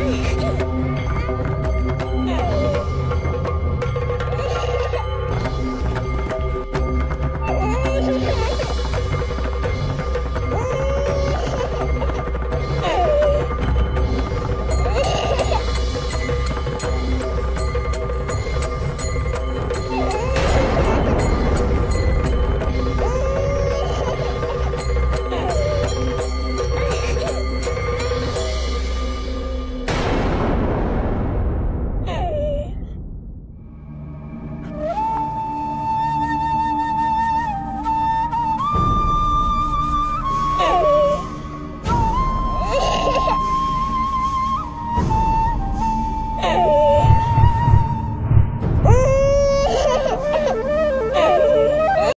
Yeah.